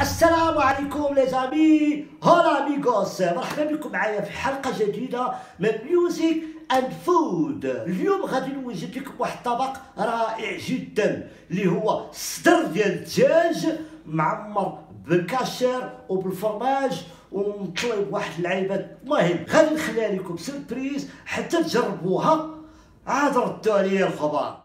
السلام عليكم les amis hola amigos مرحبا بكم معايا في حلقة جديدة من Music and Food اليوم غادي نوجد لكم واحد الطبق رائع جدا اللي هو صدر ديال الدجاج معمر بالكاشير وبالفرماج ومطوي بواحد اللعيبات المهم غادي نخليها لكم surprise حتى تجربوها. عاد ردوا عليا الخبر.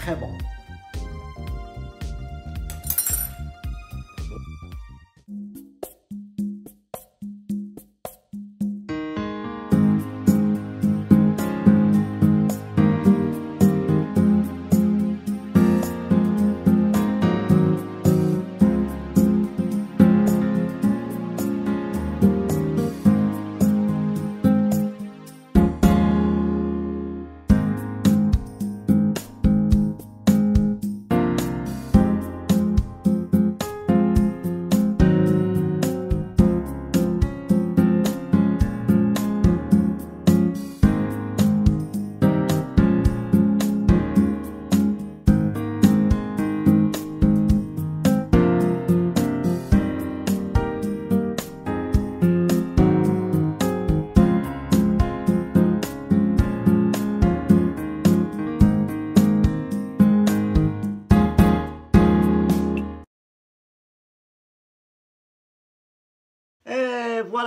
太猛。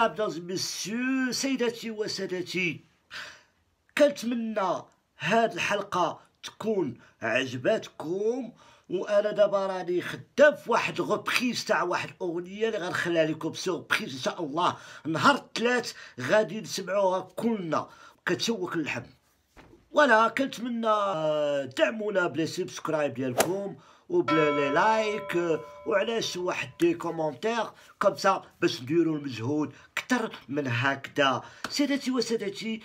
mesdames et messieurs سيداتي وسادتي كنتمنى هاد الحلقة تكون عجباتكم وأنا دابا راني خدام في واحد reprise تاع واحد الأغنية اللي غنخليها لكم. surprise إن شاء الله. نهار الثلاث غادي نسمعوها كلنا. كتشوك اللحم. ولا كنتمنى دعمونا ب les subscribe ديالكم وبلا les likes وعلاش واحد des commentaires comme ça باش نديرو المجهود كتر من هكذا سادتي وسادتي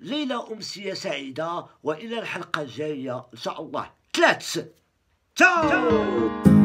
ليلة أمسية سعيدة وإلى الحلقة الجاية إن شاء الله. ثلاث. تشاو!